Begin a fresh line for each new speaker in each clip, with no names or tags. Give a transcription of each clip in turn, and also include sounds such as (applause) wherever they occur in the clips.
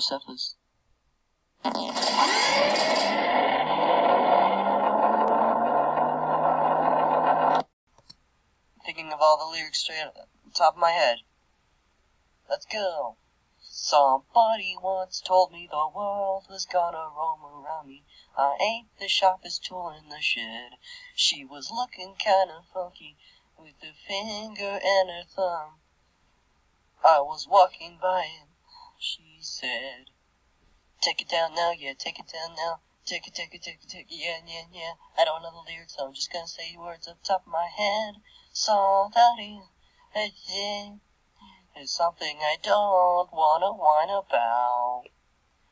Cephas. Thinking of all the lyrics straight the top of my head. Let's go. Somebody once told me the world was gonna roam around me. I ain't the sharpest tool in the shed. She was looking kinda funky with her finger and her thumb. I was walking by and she said, Take it down now, yeah, take it down now. Take it, take it, take it, take it, yeah, yeah, yeah. I don't know the lyrics, so I'm just gonna say words up top of my head. Somebody, is something I don't wanna whine about.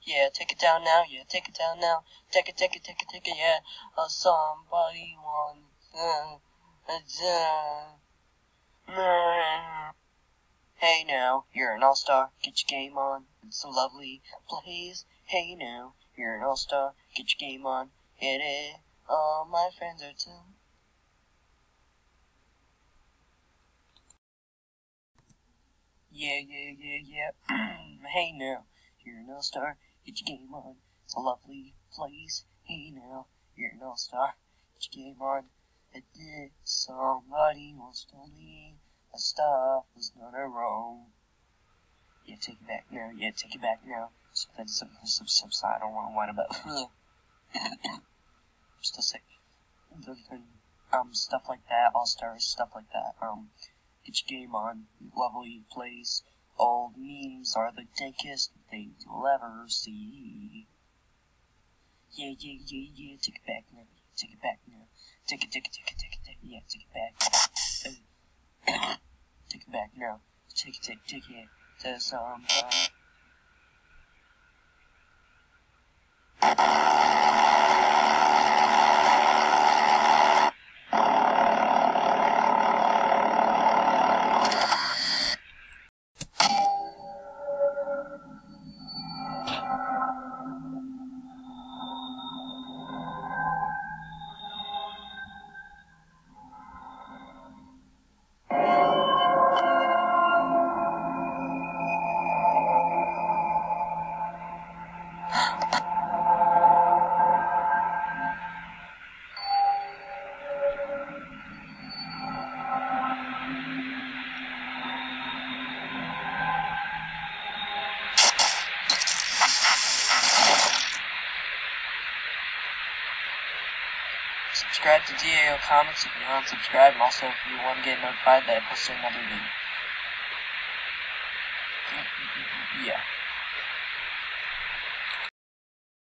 Yeah, take it down now, yeah, take it down now. Take it, take it, take it, take it, yeah. Uh, somebody wants, uh, uh, Hey now, you're an all-star, get your game on. It's a lovely place. Hey now, you're an all-star, get your game on. It, all my friends are too. Yeah, yeah, yeah, yeah. hey now, you're an all-star, get your game on. It's a lovely place. Hey now, you're an all-star, get your game on. And then (clears throat) somebody once told me the stuff was gonna roll. Yeah, take it back now. Yeah, take it back now. So that's some, some, some side I don't want to whine about. I'm still sick. Um, stuff like that, All Stars, stuff like that. Um, get your game on. Lovely place. Old memes are the dankest thing you'll ever see. Yeah, yeah, yeah, yeah. Take it back now. Take it back now. Take it, take it, take it, take it, take it. Yeah, take it back. Take it back now. Take it, take, take some. Subscribe to DAO Comics if you want to subscribe, and also if you want to get notified that I post another video. Mm, mm, mm, yeah.